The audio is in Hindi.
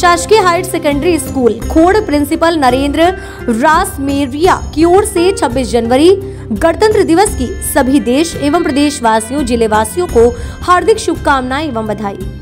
शासकीय higher secondary school, Khod principal Narendra Rasmeria की ओर से 26 जनवरी, गणतंत्र दिवस की सभी देश एवं प्रदेश वासियों ज़िले वासियों को हार्दिक शुभकामनाएँ एवं बधाई।